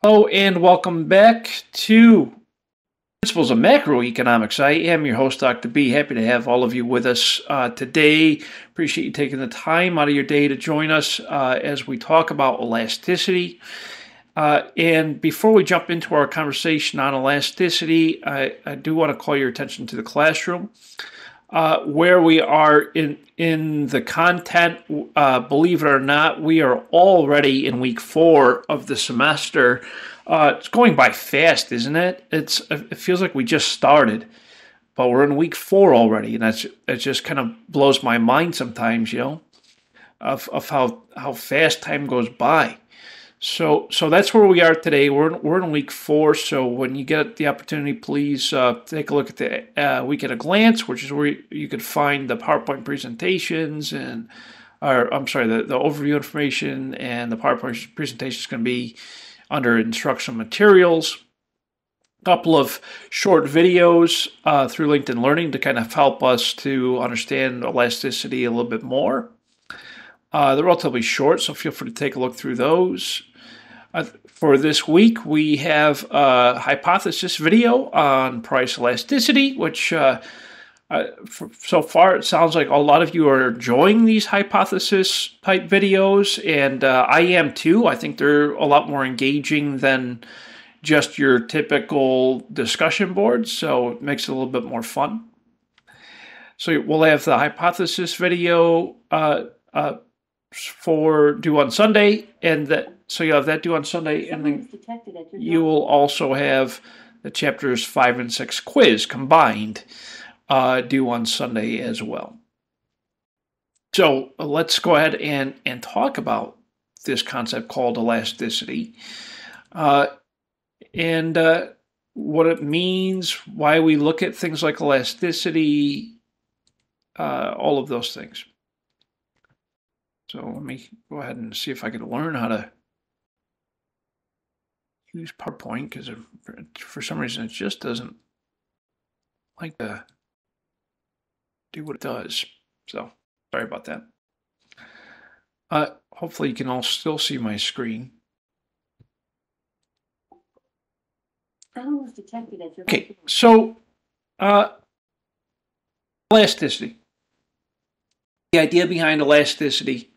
Hello and welcome back to Principles of Macroeconomics. I am your host, Dr. B. Happy to have all of you with us uh, today. Appreciate you taking the time out of your day to join us uh, as we talk about elasticity. Uh, and before we jump into our conversation on elasticity, I, I do want to call your attention to the classroom. Uh, where we are in in the content. Uh, believe it or not, we are already in week four of the semester. Uh, it's going by fast, isn't it? It's it feels like we just started, but we're in week four already, and that's it. Just kind of blows my mind sometimes, you know, of of how how fast time goes by. So, so that's where we are today. We're in, we're in week four. So, when you get the opportunity, please uh, take a look at the uh, week at a glance, which is where you, could find the PowerPoint presentations and, or I'm sorry, the, the overview information and the PowerPoint presentation is going to be under instructional materials. A couple of short videos uh, through LinkedIn Learning to kind of help us to understand elasticity a little bit more. Uh, they're relatively short, so feel free to take a look through those. Uh, for this week, we have a hypothesis video on price elasticity, which uh, uh, for, so far it sounds like a lot of you are enjoying these hypothesis type videos, and uh, I am too. I think they're a lot more engaging than just your typical discussion boards, so it makes it a little bit more fun. So we'll have the hypothesis video uh, uh, for due on Sunday, and that so you have that due on Sunday, and then you will also have the chapters five and six quiz combined uh, due on Sunday as well. So uh, let's go ahead and and talk about this concept called elasticity, uh, and uh, what it means, why we look at things like elasticity, uh, all of those things. So let me go ahead and see if I can learn how to use PowerPoint because for some reason it just doesn't like to do what it does. So sorry about that. Uh, hopefully you can all still see my screen. Okay, so uh, elasticity. The idea behind elasticity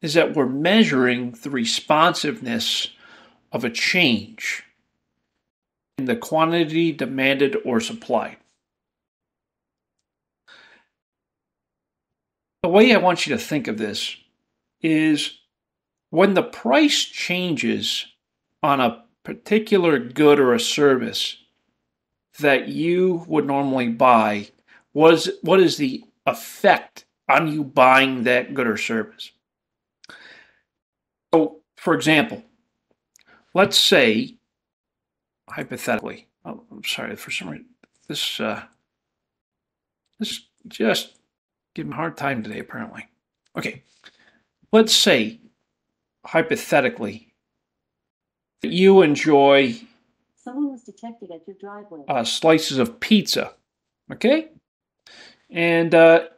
is that we're measuring the responsiveness of a change in the quantity demanded or supplied. The way I want you to think of this is when the price changes on a particular good or a service that you would normally buy, was what is the effect on you buying that good or service? So, for example, let's say, hypothetically, oh, I'm sorry, for some reason, this, uh, this just giving me a hard time today, apparently. Okay, let's say, hypothetically, that you enjoy Someone was detected at your driveway. uh, slices of pizza, okay? And uh,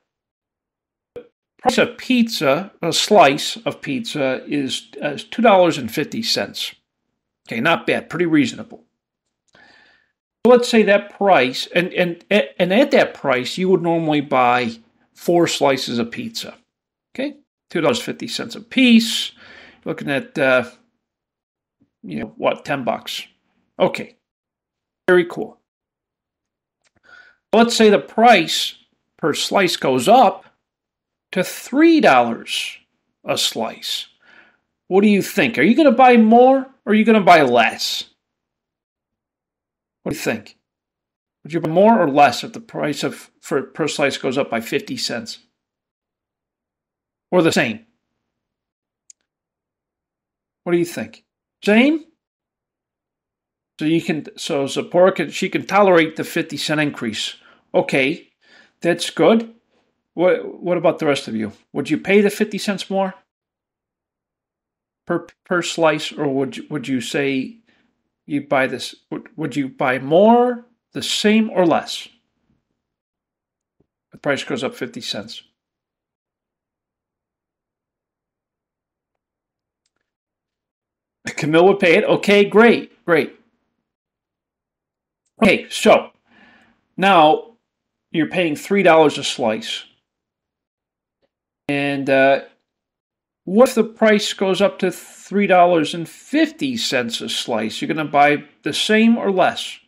price of pizza, a slice of pizza, is uh, two dollars and fifty cents. Okay, not bad, pretty reasonable. So let's say that price, and and and at that price, you would normally buy four slices of pizza. Okay, two dollars fifty cents a piece. Looking at uh, you know what, ten bucks. Okay, very cool. Let's say the price per slice goes up to $3 a slice. What do you think? Are you going to buy more or are you going to buy less? What do you think? Would you buy more or less if the price of for per slice goes up by 50 cents? Or the same? What do you think? Same? So you can so Zipporah can she can tolerate the 50 cent increase. Okay, that's good. What what about the rest of you? Would you pay the 50 cents more per per slice or would you, would you say you buy this would, would you buy more, the same or less? The price goes up 50 cents. Camille would pay it. Okay, great, great. Okay, so now you're paying three dollars a slice, and uh, what if the price goes up to three dollars and fifty cents a slice? You're going to buy the same or less?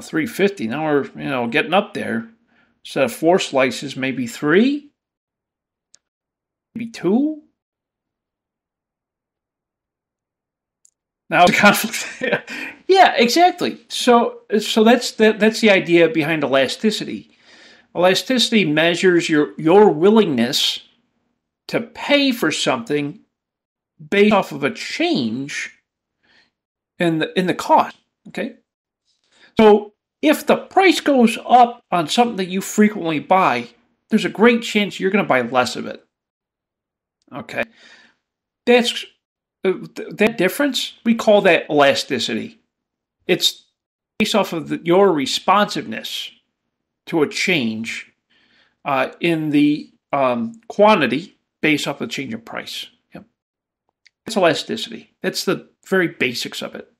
Three fifty. Now we're you know getting up there. Instead of four slices, maybe three, maybe two. Now the conflict. yeah, exactly. So so that's that, that's the idea behind elasticity. Elasticity measures your your willingness to pay for something based off of a change in the in the cost. Okay. So if the price goes up on something that you frequently buy, there's a great chance you're going to buy less of it. Okay. That's uh, that difference, we call that elasticity. It's based off of the, your responsiveness to a change uh, in the um, quantity based off the change in price. Yep. That's elasticity. That's the very basics of it.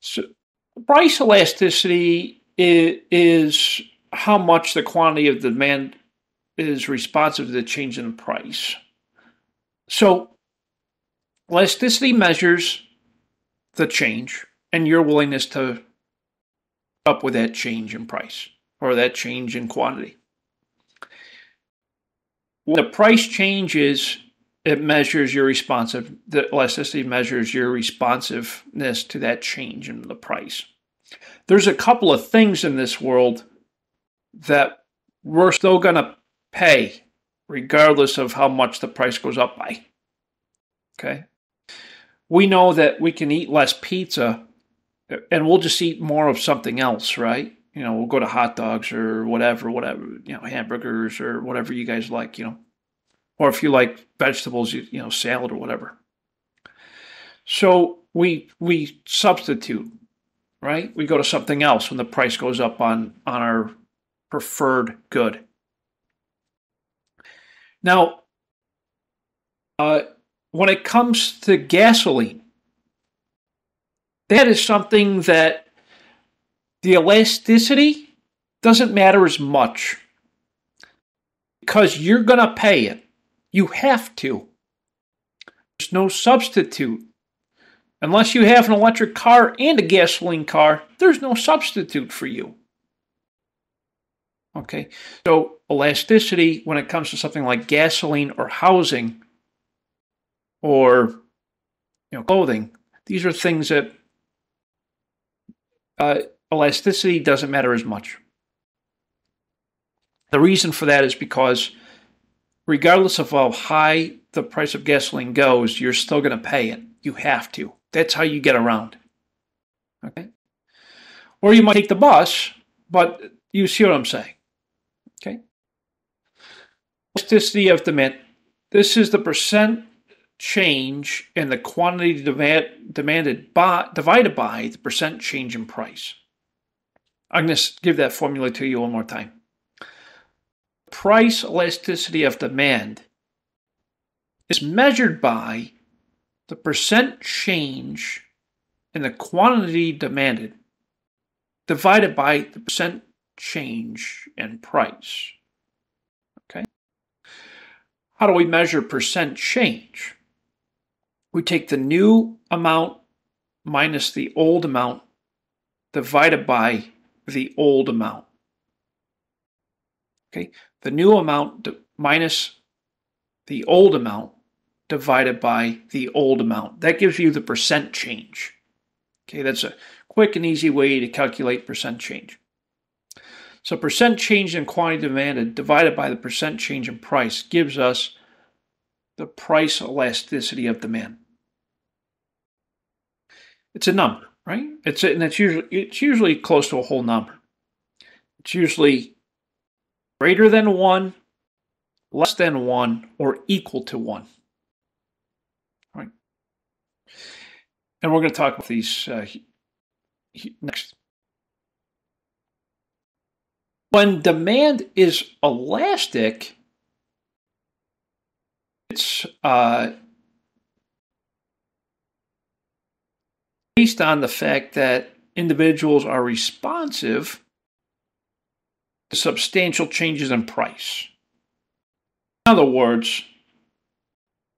So, price elasticity is, how much the quantity of demand is responsive to the change in price. So, Elasticity measures the change and your willingness to up with that change in price or that change in quantity. When the price changes, it measures your responsive the elasticity measures your responsiveness to that change in the price. There's a couple of things in this world that we're still going to pay regardless of how much the price goes up by. Okay? we know that we can eat less pizza and we'll just eat more of something else, right? You know, we'll go to hot dogs or whatever, whatever, you know, hamburgers or whatever you guys like, you know. Or if you like vegetables, you, you know, salad or whatever. So we we substitute, right? We go to something else when the price goes up on on our preferred good. Now, uh, when it comes to gasoline, that is something that the elasticity doesn't matter as much because you're going to pay it. You have to. There's no substitute. Unless you have an electric car and a gasoline car, there's no substitute for you. Okay, so elasticity, when it comes to something like gasoline or housing, or you know clothing. These are things that uh, elasticity doesn't matter as much. The reason for that is because regardless of how high the price of gasoline goes, you're still going to pay it. You have to. That's how you get around. Okay? Or you might take the bus, but you see what I'm saying. Okay? Elasticity of demand. This is the percent change in the quantity demand, demanded by, divided by the percent change in price. I'm going to give that formula to you one more time. Price elasticity of demand is measured by the percent change in the quantity demanded divided by the percent change in price. Okay? How do we measure percent change? We take the new amount minus the old amount divided by the old amount. Okay, the new amount minus the old amount divided by the old amount. That gives you the percent change. Okay, that's a quick and easy way to calculate percent change. So percent change in quantity demanded divided by the percent change in price gives us the price elasticity of demand. It's a number, right? It's and it's usually it's usually close to a whole number. It's usually greater than one, less than one, or equal to one. Right? And we're going to talk about these uh, next. When demand is elastic, it's uh, based on the fact that individuals are responsive to substantial changes in price. In other words,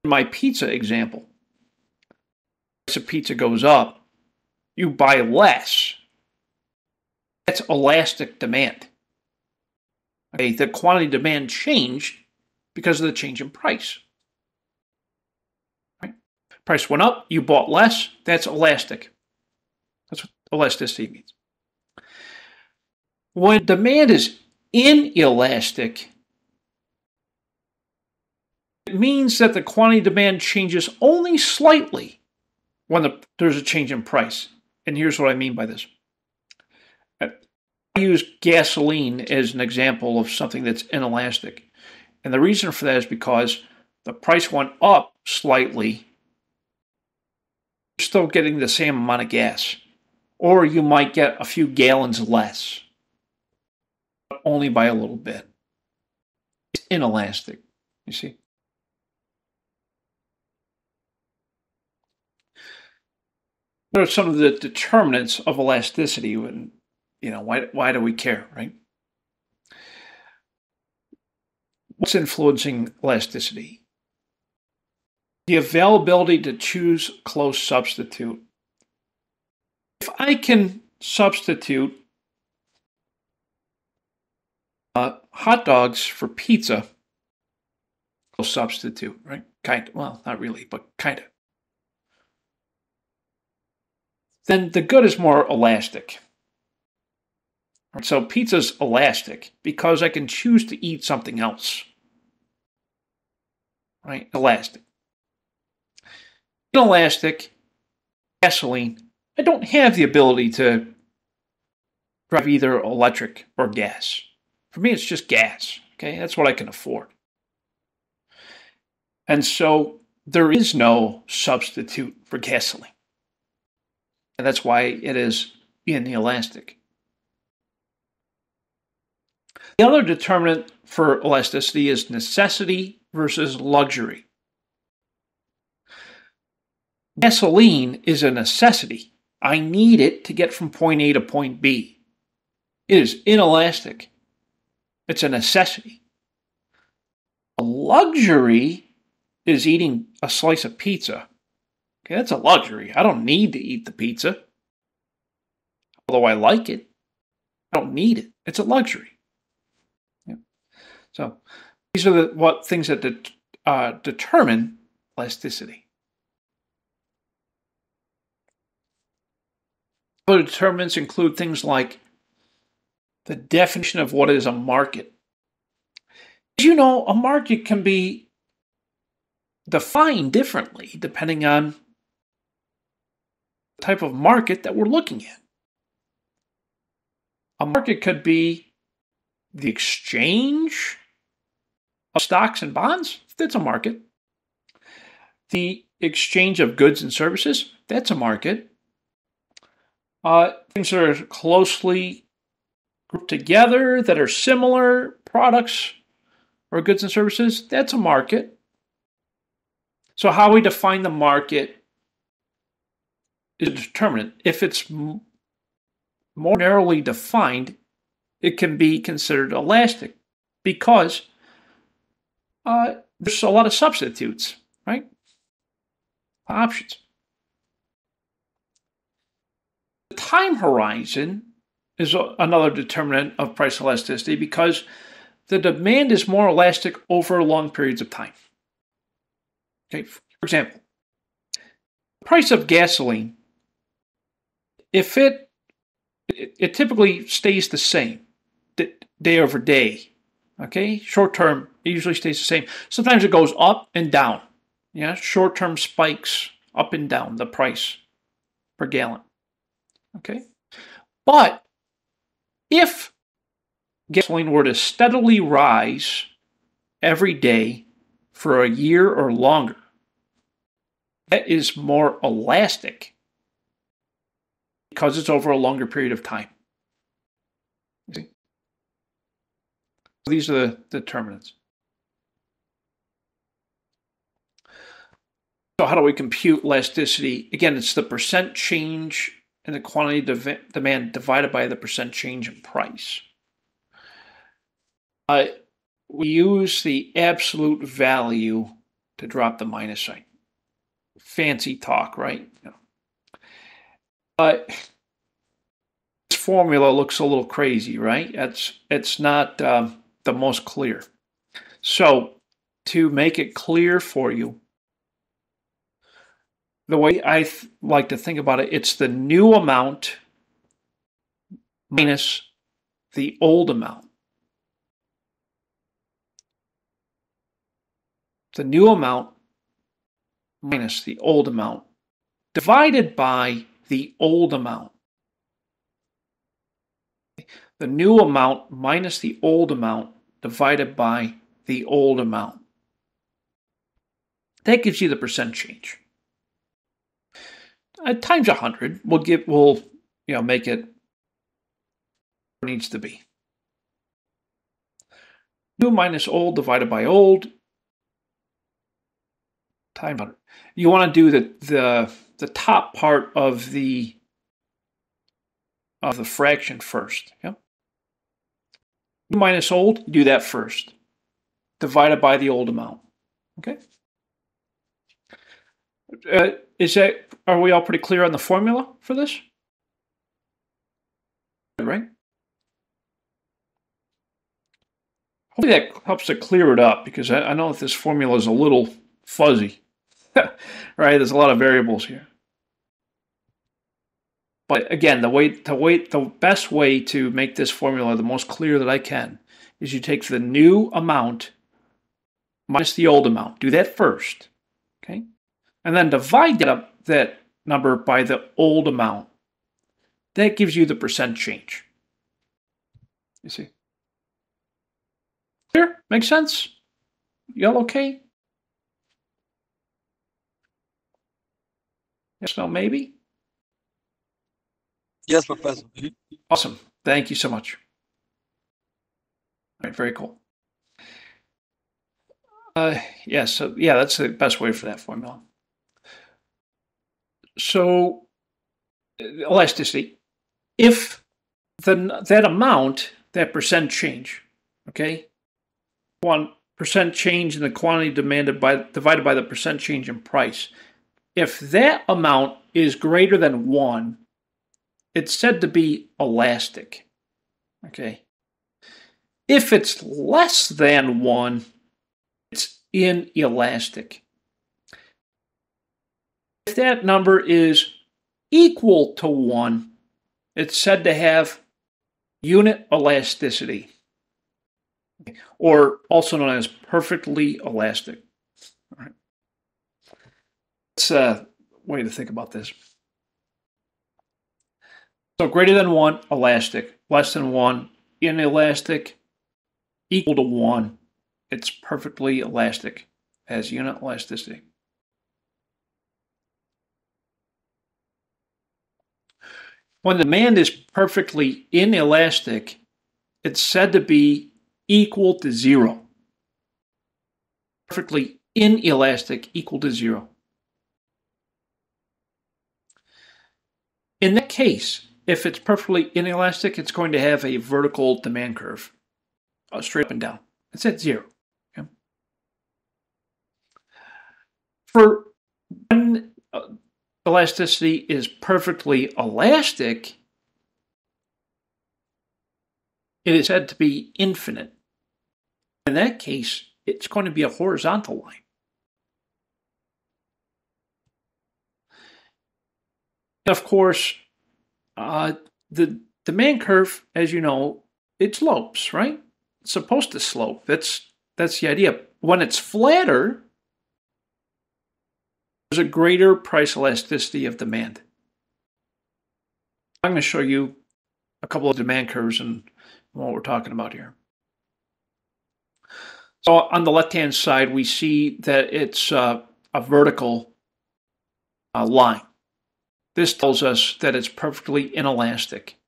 in my pizza example, price of pizza goes up, you buy less. That's elastic demand. Okay, the quantity demand changed because of the change in price. Price went up, you bought less, that's elastic. That's what elasticity means. When demand is inelastic, it means that the quantity demand changes only slightly when the, there's a change in price. And here's what I mean by this. Uh, I use gasoline as an example of something that's inelastic. And the reason for that is because the price went up slightly, still getting the same amount of gas. Or you might get a few gallons less, but only by a little bit. It's inelastic, you see. What are some of the determinants of elasticity? When you know why? Why do we care, right? What's influencing elasticity? The availability to choose close substitute. If I can substitute uh, hot dogs for pizza, close substitute, right? Kind of, well, not really, but kind of. Then the good is more elastic. So pizza's elastic because I can choose to eat something else right? Elastic. Inelastic, gasoline. I don't have the ability to drive either electric or gas. For me, it's just gas. Okay, that's what I can afford. And so there is no substitute for gasoline. And that's why it is inelastic. The other determinant for elasticity is necessity versus luxury. Gasoline is a necessity. I need it to get from point A to point B. It is inelastic. It's a necessity. A luxury is eating a slice of pizza. Okay, that's a luxury. I don't need to eat the pizza. Although I like it, I don't need it. It's a luxury. Yeah. So these are the what things that uh, determine elasticity. Other determinants include things like the definition of what is a market. As you know, a market can be defined differently depending on the type of market that we're looking at. A market could be the exchange of stocks and bonds, that's a market. The exchange of goods and services, that's a market. Uh, things that are closely grouped together, that are similar products or goods and services, that's a market. So, how we define the market is a determinant. If it's more narrowly defined, it can be considered elastic because uh, there's a lot of substitutes, right? Options. The time horizon is another determinant of price elasticity because the demand is more elastic over long periods of time. Okay, for example, the price of gasoline, if it it, it typically stays the same day over day Okay, short term it usually stays the same. Sometimes it goes up and down. Yeah, short term spikes up and down the price per gallon. Okay, but if gasoline were to steadily rise every day for a year or longer, that is more elastic because it's over a longer period of time. These are the determinants. So how do we compute elasticity? Again, it's the percent change in the quantity de- demand divided by the percent change in price. Uh, we use the absolute value to drop the minus sign. Fancy talk, right? Uh, this formula looks a little crazy, right? It's, it's not um, the most clear. So to make it clear for you, the way I th- like to think about it, it's the new amount minus the old amount. The new amount minus the old amount divided by the old amount. The new amount minus the old amount divided by the old amount. That gives you the percent change. Uh, times 100 will give will you know make it needs to be. New minus old divided by old times 100. You want to do the the the top part of the of the fraction first. Yeah. New minus old, do that first. Divided by the old amount. Okay. Uh, is that are we all pretty clear on the formula for this? Right? Hopefully that helps to clear it up because I, I know that this formula is a little fuzzy. right? There's a lot of variables here. But again, the way to wait the best way to make this formula the most clear that I can is you take the new amount minus the old amount. Do that first. And then divide that, that number by the old amount. That gives you the percent change. You see? Clear? Makes sense? Y'all okay? Yes, no, maybe? Yes, Professor. Awesome. Thank you so much. All right, very cool. Uh, yeah, so yeah, that's the best way for that formula. So, uh, elasticity, if the that amount, that percent change, okay, one percent change in the quantity demanded by divided by the percent change in price, if that amount is greater than one, it's said to be elastic. Okay. If it's less than one, it's inelastic. If that number is equal to one, it's said to have unit elasticity, or also known as perfectly elastic. All right. That's a way to think about this. So greater than 1, elastic. Less than 1, inelastic. Equal to 1, it's perfectly elastic. Has unit elasticity. When demand is perfectly inelastic, it's said to be equal to zero. Perfectly inelastic equal to zero. In that case, if it's perfectly inelastic, it's going to have a vertical demand curve, uh, straight up and down. It's at zero. Okay? For when uh, elasticity is perfectly elastic, it is said to be infinite. In that case, it's going to be a horizontal line. Of course, uh, the demand curve, as you know, it slopes, right? It's supposed to slope. That's that's the idea. When it's flatter, there's a greater price elasticity of demand. I'm going to show you a couple of demand curves and what we're talking about here. So on the left-hand side, we see that it's uh, a vertical uh, line. This tells us that it's perfectly inelastic.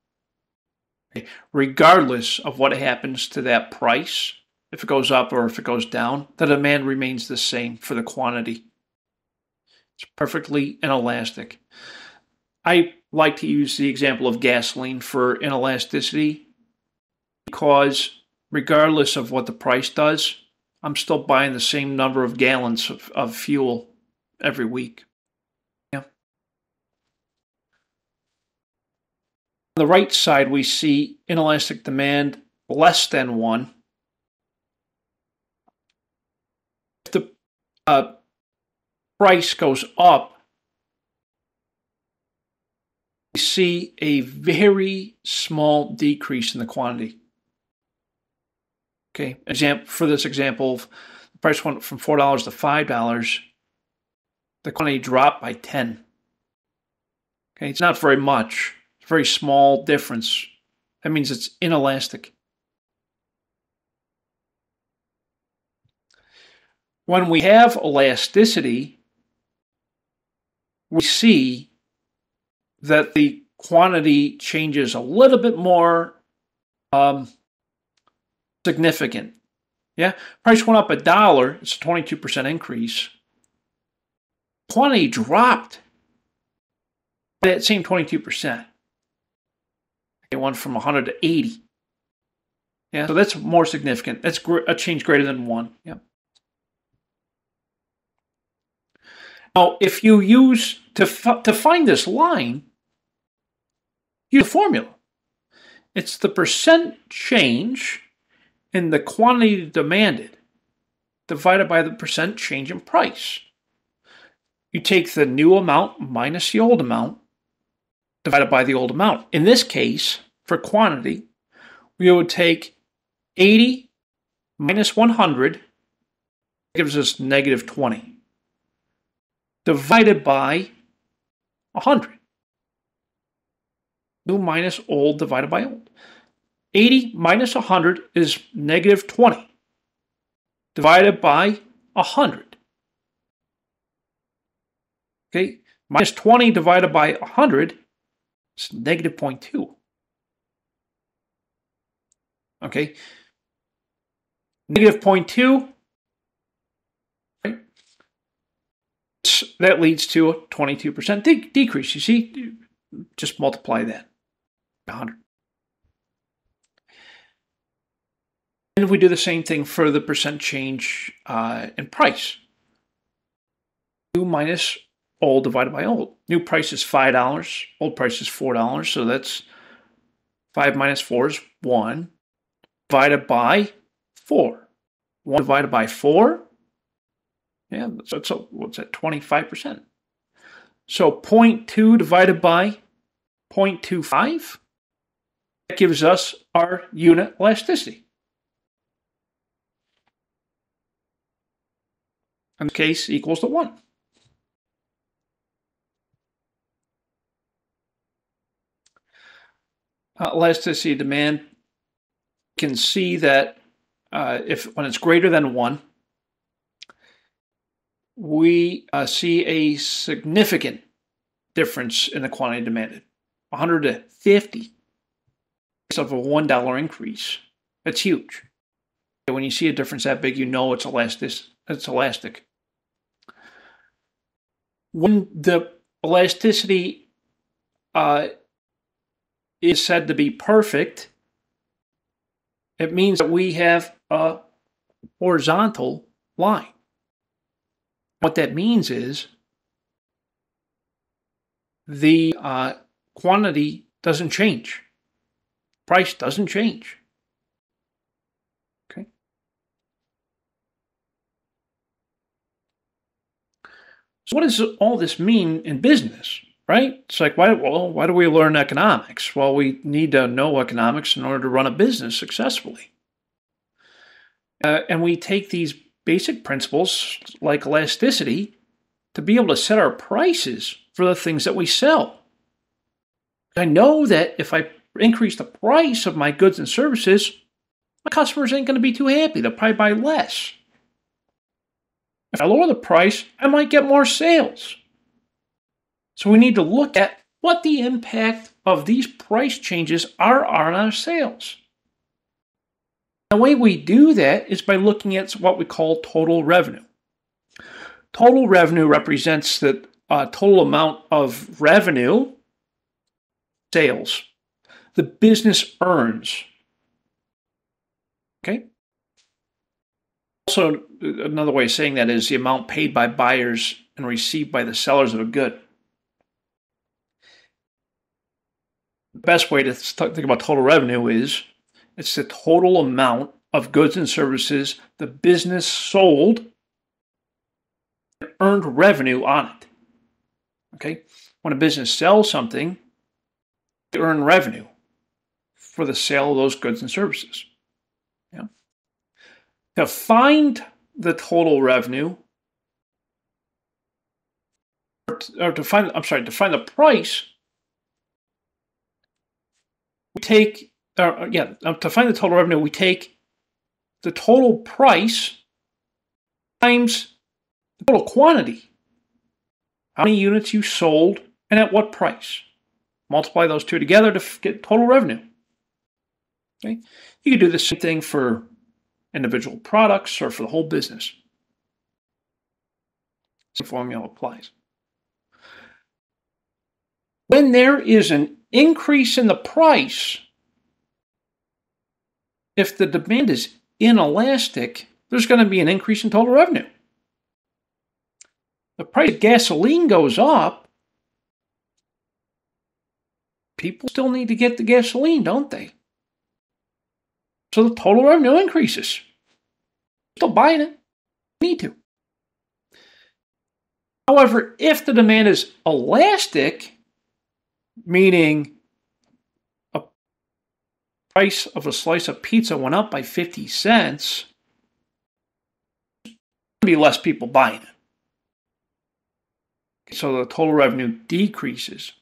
Regardless of what happens to that price, if it goes up or if it goes down, the demand remains the same for the quantity. It's perfectly inelastic. I like to use the example of gasoline for inelasticity because regardless of what the price does, I'm still buying the same number of gallons of, of fuel every week. Yeah. On the right side, we see inelastic demand less than one. If the uh, price goes up, we see a very small decrease in the quantity. Okay, example for this example, the price went from four dollars to five dollars. The quantity dropped by ten. Okay, it's not very much. It's a very small difference. That means it's inelastic. When we have elasticity, we see that the quantity changes a little bit more um, significant. Yeah, price went up a dollar. It's a 22% increase. Quantity dropped by that same 22%. It went from 100 to 80. Yeah, so that's more significant. That's a change greater than one. Yeah. Now, if you use to to find this line, use a formula. It's the percent change in the quantity demanded divided by the percent change in price. You take the new amount minus the old amount divided by the old amount. In this case, for quantity, we would take 80 minus 100 gives us negative 20 divided by 100 new minus old divided by old. 80 minus 100 is negative 20 divided by 100. Okay, minus 20 divided by 100 is negative 0.2. Okay, negative 0.2, That leads to a 22% de- decrease. You see, just multiply that. 100. And if we do the same thing for the percent change uh, in price, new minus old divided by old. New price is $5, old price is $4, so that's 5 minus 4 is 1, divided by 4. 1 divided by 4, yeah, so it's a, what's that, 25%. So 0.2 divided by 0.25, that gives us our unit elasticity. In this case, equals to 1. Uh, elasticity demand can see that uh, if when it's greater than 1, we uh, see a significant difference in the quantity demanded 150 of a $1 increase. That's huge. When you see a difference that big, you know it's elastic. It's elastic. When the elasticity uh, is said to be perfect, it means that we have a horizontal line. What that means is the uh, quantity doesn't change price doesn't change. Okay. So what does all this mean in business, right? It's like why well, why do we learn economics? Well, we need to know economics in order to run a business successfully. Uh, and we take these basic principles like elasticity to be able to set our prices for the things that we sell. I know that if I increase the price of my goods and services, my customers ain't going to be too happy. They'll probably buy less. If I lower the price, I might get more sales. So we need to look at what the impact of these price changes are on our sales. The way we do that is by looking at what we call total revenue. total revenue represents the uh, total amount of revenue, sales, the business earns. Okay? Also, another way of saying that is the amount paid by buyers and received by the sellers of a good. The best way to think about total revenue is it's the total amount of goods and services the business sold and earned revenue on it. Okay? When a business sells something, they earn revenue for the sale of those goods and services. Yeah. To find the total revenue, or to find, I'm sorry, to find the price, we take, or, yeah, uh, to find the total revenue, we take the total price times the total quantity. How many units you sold and at what price. Multiply those two together to get total revenue. Okay? You can do the same thing for individual products or for the whole business. The formula applies. When there is an increase in the price, if the demand is inelastic, there's going to be an increase in total revenue. The price of gasoline goes up, people still need to get the gasoline, don't they? So the total revenue increases. Still buying it. Need to. However, if the demand is elastic, meaning price of a slice of pizza went up by 50 cents, be less people buying it. So the total revenue decreases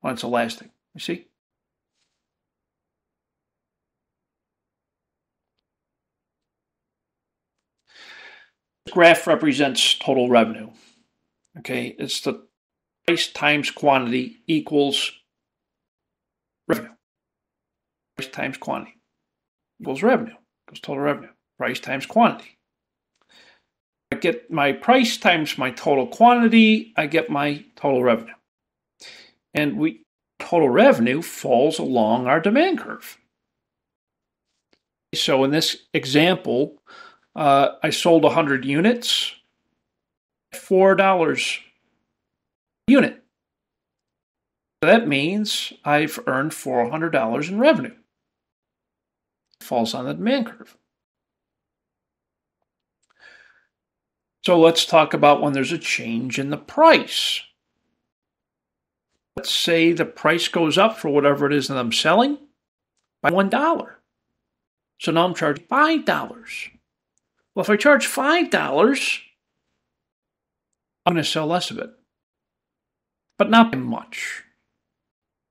when it's elastic. You see? This graph represents total revenue. Okay, it's the price times quantity equals revenue. Price times quantity equals revenue, equals total revenue. Price times quantity. I get my price times my total quantity, I get my total revenue. And we total revenue falls along our demand curve. So in this example, uh, I sold 100 units, $4 unit. That means I've earned $400 in revenue. Falls on the demand curve. So let's talk about when there's a change in the price. Let's say the price goes up for whatever it is that I'm selling by $1. So now I'm charging $5. Well, if I charge $5, I'm going to sell less of it, but not by much.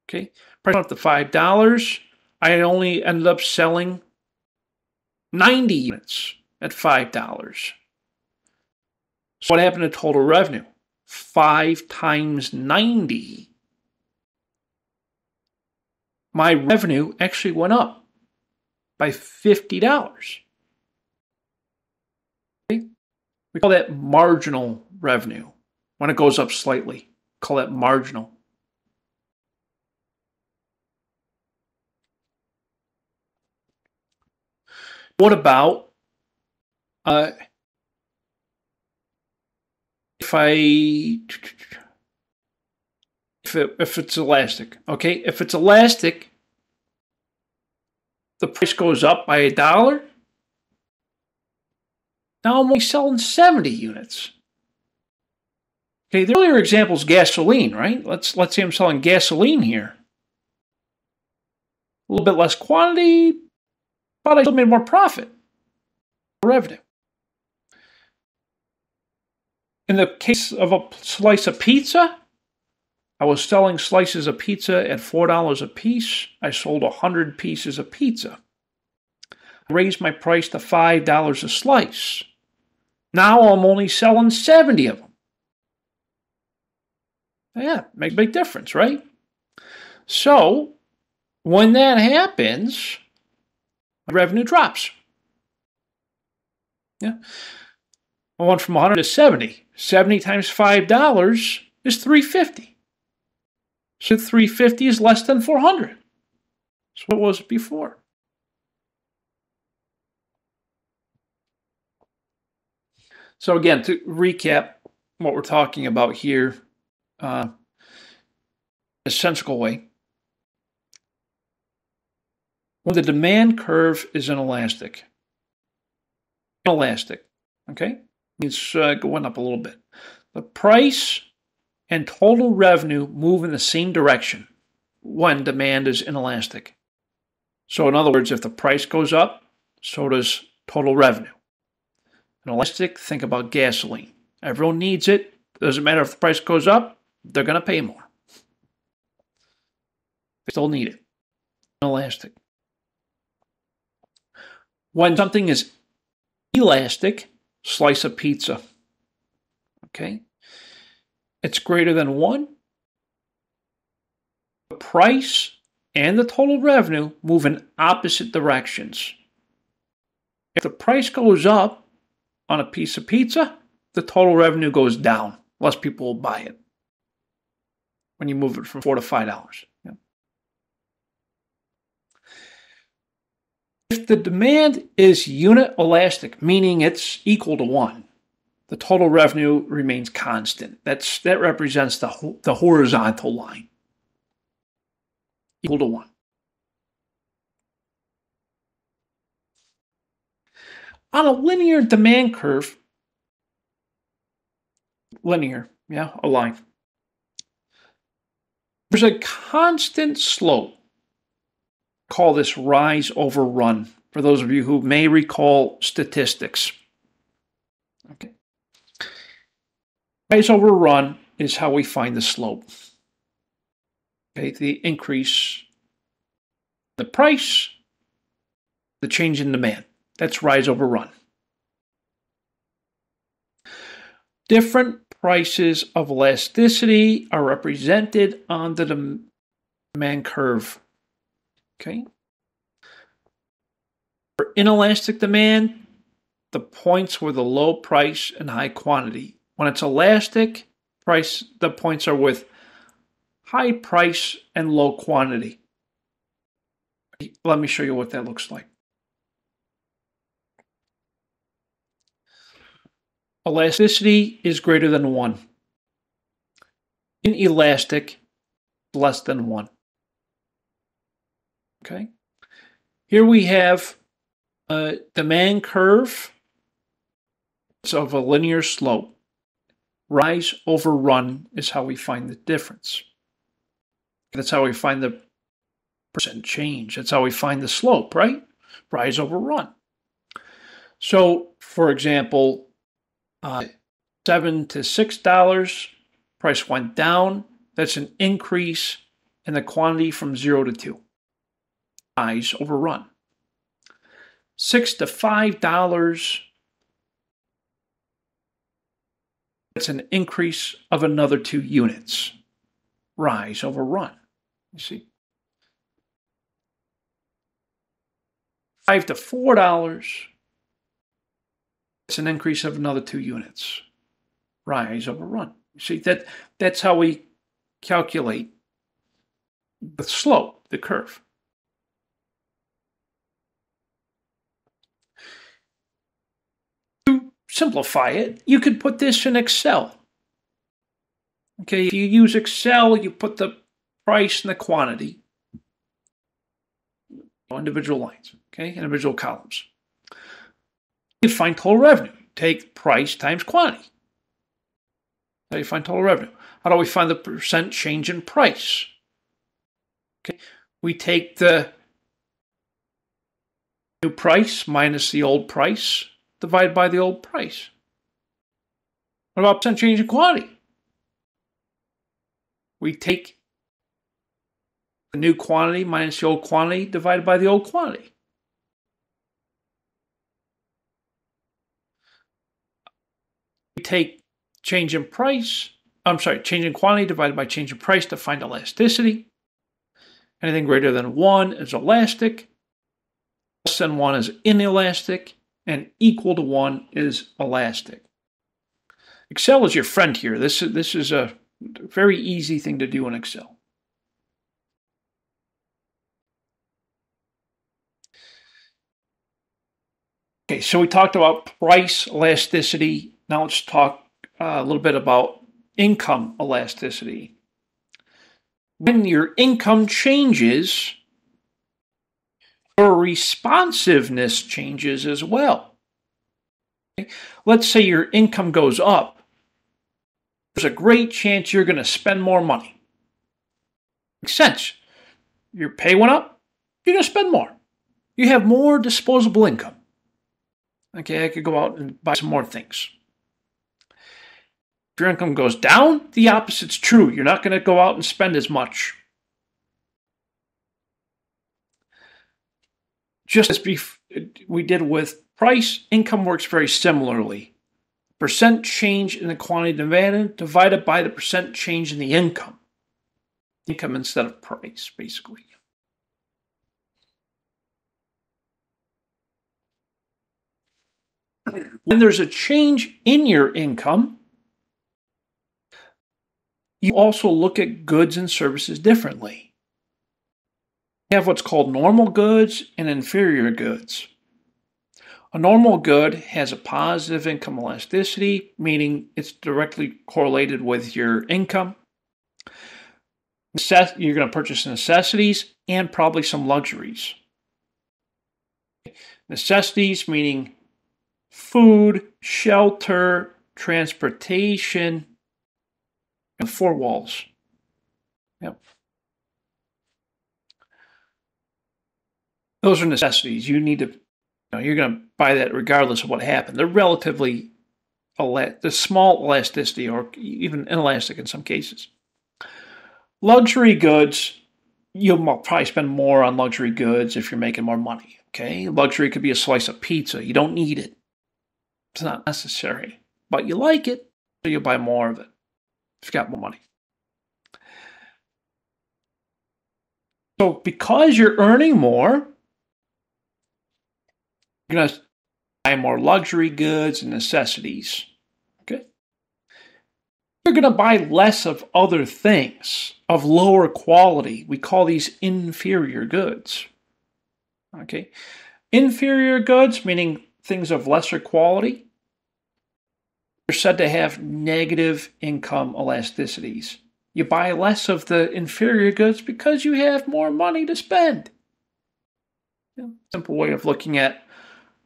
Okay, price went up to $5. I only ended up selling 90 units at $5. So what happened to total revenue? 5 times 90. My revenue actually went up by $50. Okay? We call that marginal revenue. When it goes up slightly, call that marginal. What about uh, if I if it, if it's elastic, okay, if it's elastic, the price goes up by a dollar. Now I'm only selling 70 units. Okay, the earlier example is gasoline, right? Let's let's say I'm selling gasoline here. A little bit less quantity, but I still made more profit. more Revenue. In the case of a slice of pizza, I was selling slices of pizza at $4 a piece. I sold 100 pieces of pizza. I raised my price to $5 a slice. Now I'm only selling 70 of them. Yeah, make a big difference, right? So, when that happens, revenue drops. Yeah. I went from 100 to 70. 70 times $5 is 350. So 350 is less than 400. That's what was it before. So again, to recap what we're talking about here, uh, a sensical way. When the demand curve is inelastic, inelastic, okay, it's uh, going up a little bit. The price and total revenue move in the same direction when demand is inelastic. So, in other words, if the price goes up, so does total revenue. Inelastic, think about gasoline. Everyone needs it. Doesn't matter if the price goes up, they're going to pay more. They still need it. Inelastic when something is elastic, slice of pizza. Okay? It's greater than 1. The price and the total revenue move in opposite directions. If the price goes up on a piece of pizza, the total revenue goes down. Less people will buy it when you move it from 4 to $5. If the demand is unit elastic, meaning it's equal to one, the total revenue remains constant. That's that represents the the horizontal line equal to one. On a linear demand curve, linear, yeah, a line. There's a constant slope. Call this rise over run for those of you who may recall statistics. Okay. Rise over run is how we find the slope. Okay, the increase the price, the change in demand. That's rise over run. Different prices of elasticity are represented on the demand curve. Okay. For inelastic demand, the points were the low price and high quantity. When it's elastic, price the points are with high price and low quantity. Let me show you what that looks like. Elasticity is greater than 1. Inelastic, less than 1. Okay. Here we have a demand curve. It's of a linear slope. Rise over run is how we find the difference. That's how we find the percent change. That's how we find the slope, right? Rise over run. So, for example, uh, seven to six dollars. Price went down. That's an increase in the quantity from zero to two. Rise over run. Six to five dollars. That's an increase of another two units. Rise over run. You see. Five to four dollars it's an increase of another two units. Rise over run. You see that that's how we calculate the slope, the curve. To simplify it, you could put this in Excel. Okay, if you use Excel, you put the price and the quantity individual lines, okay, individual columns you find total revenue. Take price times quantity. How do you find total revenue? How do we find the percent change in price? Okay, we take the new price minus the old price divided by the old price. What about percent change in quantity? We take the new quantity minus the old quantity divided by the old quantity. We take change in price, I'm sorry, change in quantity divided by change in price to find elasticity. Anything greater than 1 is elastic, less than 1 is inelastic, and equal to 1 is elastic. Excel is your friend here. This is, this is a very easy thing to do in Excel. Okay, so we talked about price elasticity. Now let's talk uh, a little bit about income elasticity. When your income changes, your responsiveness changes as well. Okay? Let's say your income goes up. There's a great chance you're going to spend more money. Makes sense. Your pay went up, you're going to spend more. You have more disposable income. Okay, I could go out and buy some more things. If your income goes down, the opposite's true. You're not going to go out and spend as much. Just as we did with price, income works very similarly. Percent change in the quantity demanded divided by the percent change in the income. Income instead of price, basically. When there's a change in your income, you also look at goods and services differently. You have what's called normal goods and inferior goods. A normal good has a positive income elasticity, meaning it's directly correlated with your income. You're going to purchase necessities and probably some luxuries. Necessities, meaning food, shelter, transportation, and four walls. Yep. Those are necessities. You need to, you know, you're going to buy that regardless of what happened. They're relatively, the small elasticity or even inelastic in some cases. Luxury goods, you'll probably spend more on luxury goods if you're making more money. Okay. Luxury could be a slice of pizza. You don't need it. It's not necessary, but you like it, so you'll buy more of it if you got more money. So, because you're earning more, going to buy more luxury goods and necessities. Okay? You're going to buy less of other things of lower quality. We call these inferior goods. Okay? Inferior goods, meaning things of lesser quality, are said to have negative income elasticities. You buy less of the inferior goods because you have more money to spend. Simple way of looking at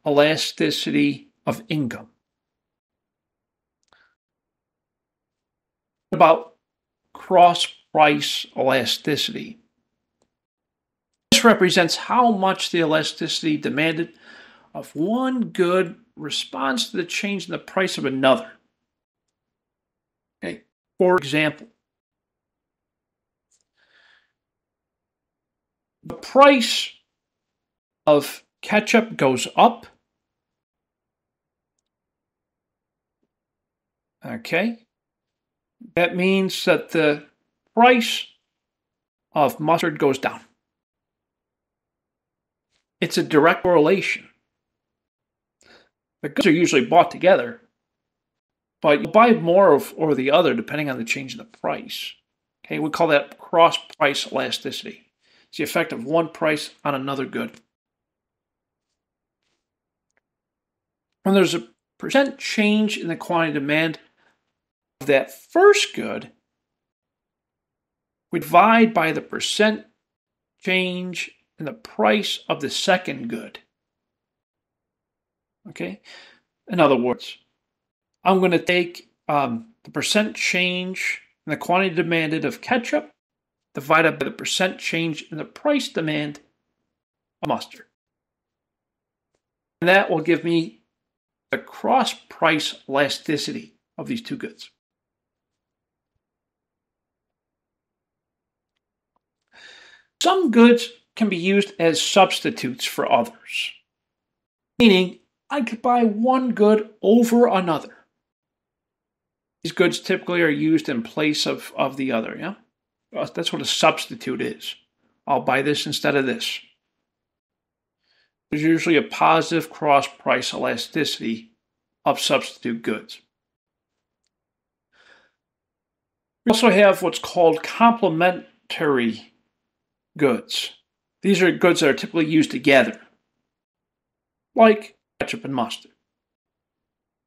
elasticity of income. About cross price elasticity? This represents how much the elasticity demanded of one good responds to the change in the price of another. Okay, for example, the price of ketchup goes up. Okay, that means that the price of mustard goes down. It's a direct correlation. The goods are usually bought together, but you buy more of or the other depending on the change in the price. Okay, we call that cross price elasticity. It's the effect of one price on another good. When there's a percent change in the quantity demand that first good, we divide by the percent change in the price of the second good. Okay? In other words, I'm going to take um, the percent change in the quantity demanded of ketchup divided by the percent change in the price demand of mustard. And that will give me the cross price elasticity of these two goods. Some goods can be used as substitutes for others, meaning I could buy one good over another. These goods typically are used in place of, of the other, yeah? That's what a substitute is. I'll buy this instead of this. There's usually a positive cross price elasticity of substitute goods. We also have what's called complementary goods. These are goods that are typically used together, like ketchup and mustard.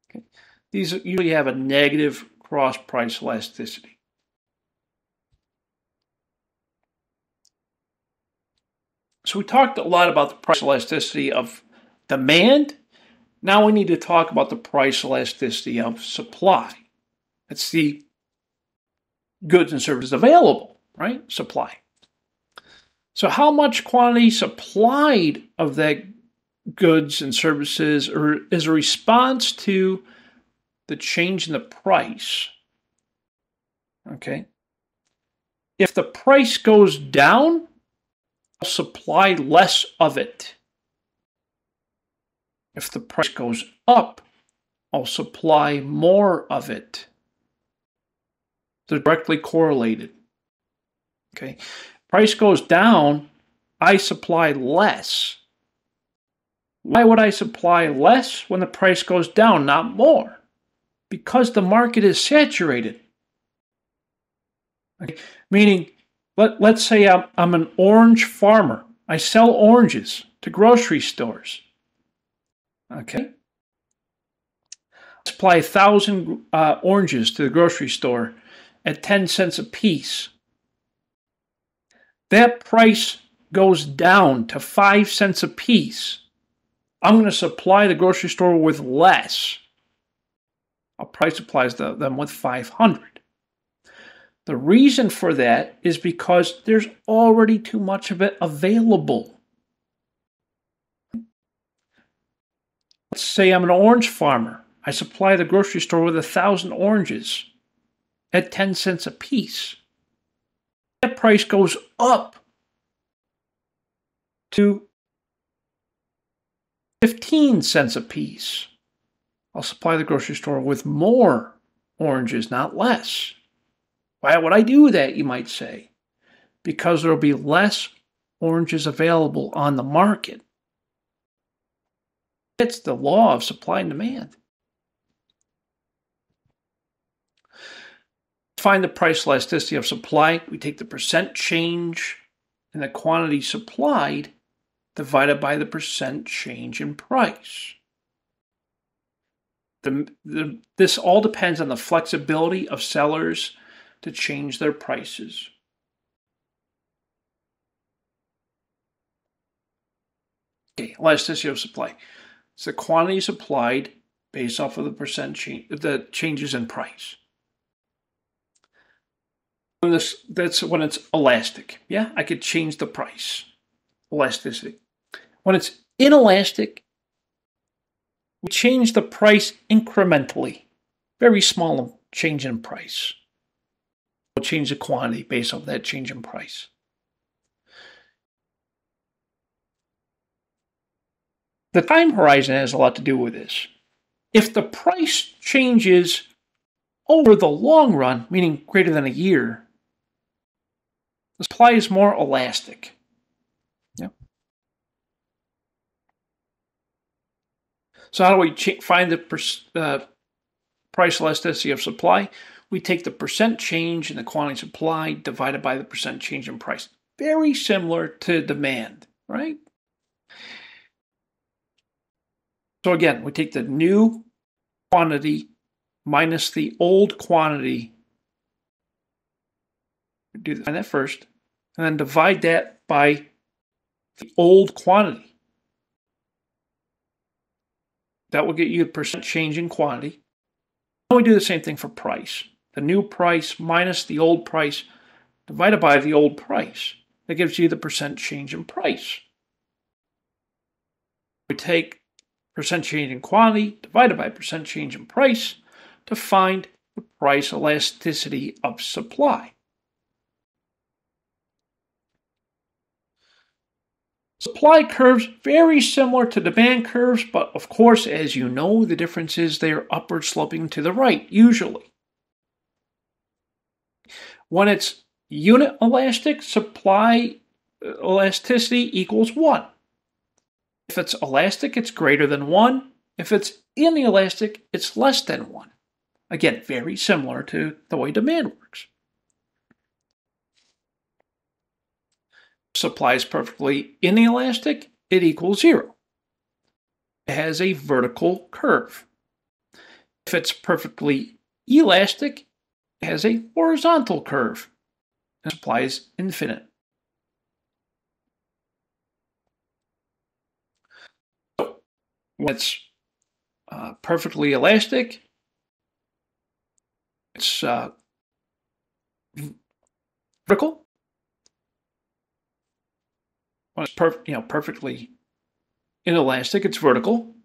Okay. These usually have a negative cross price elasticity. So we talked a lot about the price elasticity of demand. Now we need to talk about the price elasticity of supply. It's the goods and services available, right? Supply. So, how much quantity supplied of that goods and services is a response to the change in the price? Okay. If the price goes down, I'll supply less of it. If the price goes up, I'll supply more of it. They're directly correlated. Okay. Price goes down, I supply less. Why would I supply less when the price goes down, not more? Because the market is saturated. Okay. Meaning, let, let's say I'm, I'm an orange farmer. I sell oranges to grocery stores. Okay. Supply a thousand uh, oranges to the grocery store at 10 cents a piece. That price goes down to 5 cents a piece. I'm going to supply the grocery store with less. I'll price supplies them with 500. The reason for that is because there's already too much of it available. Let's say I'm an orange farmer. I supply the grocery store with a thousand oranges at 10 cents a piece. Price goes up to 15 cents a piece. I'll supply the grocery store with more oranges, not less. Why would I do that, you might say? Because there will be less oranges available on the market. It's the law of supply and demand. Find the price elasticity of supply, we take the percent change in the quantity supplied divided by the percent change in price. The, the, this all depends on the flexibility of sellers to change their prices. Okay, elasticity of supply. It's the quantity supplied based off of the percent change, the changes in price this that's when it's elastic. Yeah, I could change the price. Elasticity. When it's inelastic, we change the price incrementally. Very small change in price. We'll change the quantity based on that change in price. The time horizon has a lot to do with this. If the price changes over the long run, meaning greater than a year, the supply is more elastic. Yep. So how do we find the uh, price elasticity of supply? We take the percent change in the quantity supplied divided by the percent change in price. Very similar to demand, right? So again, we take the new quantity minus the old quantity do that first, and then divide that by the old quantity. That will get you a percent change in quantity. Now we do the same thing for price. The new price minus the old price divided by the old price. That gives you the percent change in price. We take percent change in quantity divided by percent change in price to find the price elasticity of supply. Supply curves very similar to demand curves, but of course, as you know, the difference is they are upward sloping to the right, usually. When it's unit elastic, supply elasticity equals 1. If it's elastic, it's greater than 1. If it's inelastic, it's less than 1. Again, very similar to the way demand works. Supply is perfectly inelastic, it equals zero. It has a vertical curve. If it's perfectly elastic, it has a horizontal curve. And supply is infinite. So when it's uh, perfectly elastic, it's uh, vertical. When it's perf- you know, perfectly inelastic, it's vertical.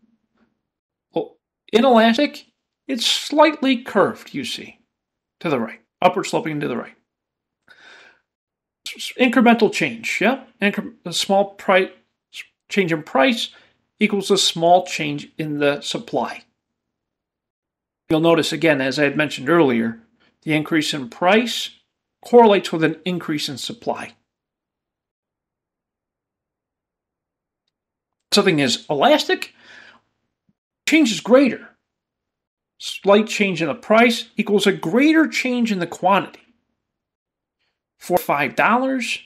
Well, inelastic, it's slightly curved, you see, to the right, upward sloping to the right. Incremental change, yeah? Incre- a small price change in price equals a small change in the supply. You'll notice again, as I had mentioned earlier, the increase in price correlates with an increase in supply. Something is elastic, change is greater. Slight change in the price equals a greater change in the quantity. For $5,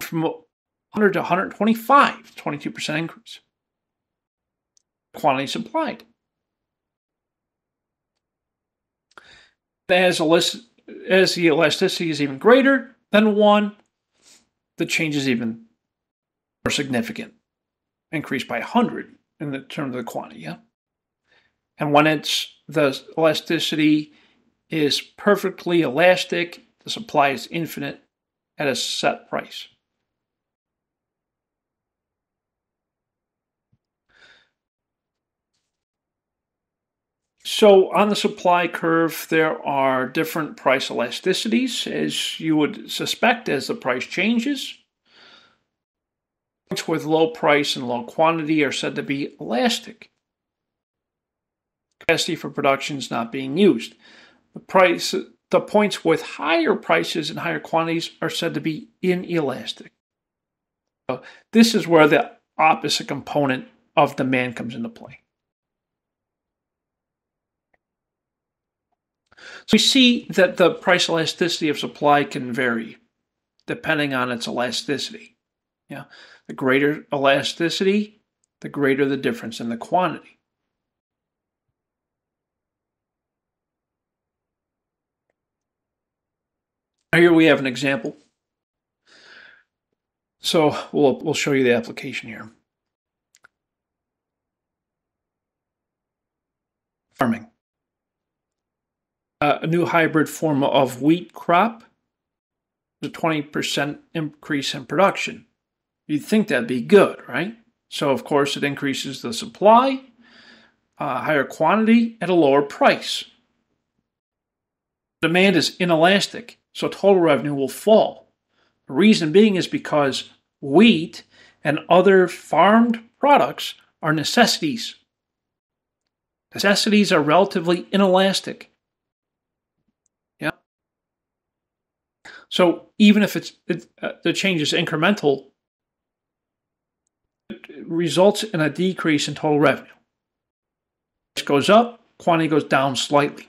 from 100 to 125, 22% increase. Quantity supplied. As, as the elasticity is even greater than 1, the change is even more significant. Increased by 100 in the terms of the quantity, yeah? And when it's the elasticity is perfectly elastic, the supply is infinite at a set price. So on the supply curve, there are different price elasticities, as you would suspect as the price changes. Points with low price and low quantity are said to be elastic. Capacity for production is not being used. The price, the points with higher prices and higher quantities are said to be inelastic. So this is where the opposite component of demand comes into play. So we see that the price elasticity of supply can vary depending on its elasticity. Yeah, the greater elasticity, the greater the difference in the quantity. Here we have an example. So we'll, we'll show you the application here. Farming uh, a new hybrid form of wheat crop, a 20% increase in production. You'd think that'd be good, right? So, of course, it increases the supply, uh, higher quantity at a lower price. Demand is inelastic, so total revenue will fall. The reason being is because wheat and other farmed products are necessities. Necessities are relatively inelastic. Yeah. So even if it's it, uh, the change is incremental, results in a decrease in total revenue. It goes up, quantity goes down slightly.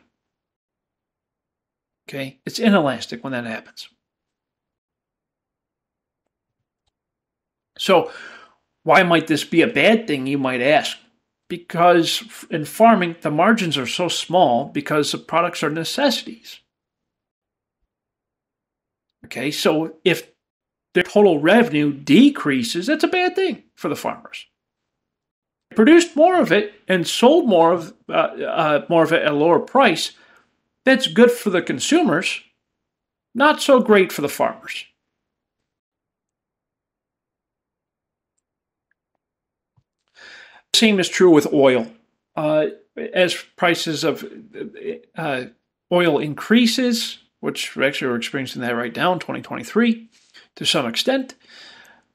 Okay, it's inelastic when that happens. So, why might this be a bad thing, you might ask? Because in farming, the margins are so small because the products are necessities. Okay, so if their total revenue decreases, that's a bad thing for the farmers. They produced more of it and sold more of uh, uh, more of it at a lower price. That's good for the consumers, not so great for the farmers. Same is true with oil. Uh, as prices of uh, oil increases, which actually are experiencing that right now in 2023 to some extent.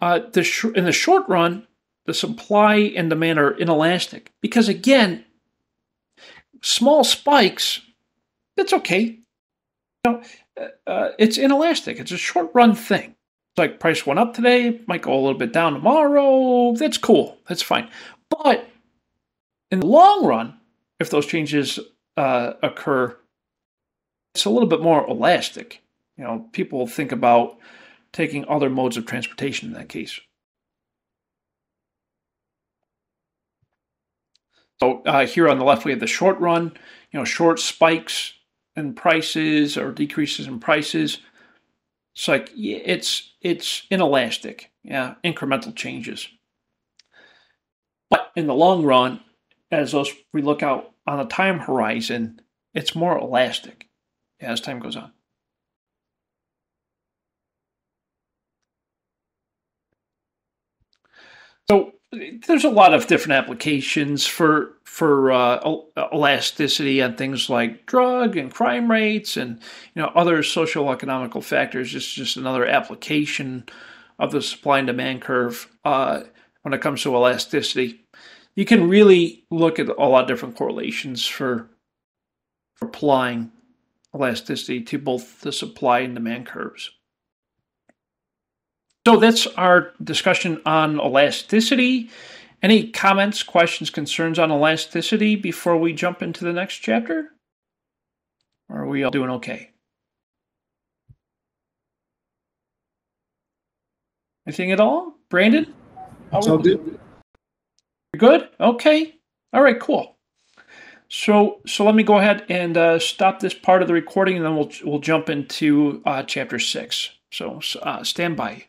Uh, the sh- in the short run, the supply and demand are inelastic because, again, small spikes, that's okay. You know, uh, uh, it's inelastic. It's a short run thing. It's like price went up today, might go a little bit down tomorrow. That's cool. That's fine. But in the long run, if those changes uh, occur it's a little bit more elastic. You know, people think about taking other modes of transportation in that case. So uh, here on the left, we have the short run, you know, short spikes in prices or decreases in prices. It's like it's it's inelastic, yeah, incremental changes. But in the long run, as those we look out on the time horizon, it's more elastic as time goes on. So there's a lot of different applications for for uh, elasticity on things like drug and crime rates and you know other social economical factors. It's just another application of the supply and demand curve uh, when it comes to elasticity. You can really look at a lot of different correlations for, for applying elasticity to both the supply and demand curves. So that's our discussion on elasticity. Any comments, questions, concerns on elasticity before we jump into the next chapter? Or are we all doing okay? Anything at all? Brandon? It's all good. You're good? Okay. All right, cool. So so let me go ahead and uh, stop this part of the recording and then we'll we'll jump into uh, chapter six. So uh, stand by.